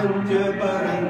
i'm Pancha Paranga.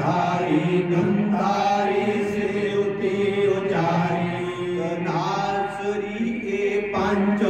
धारी गंधारी से उती उचारी नासुरी के पंचो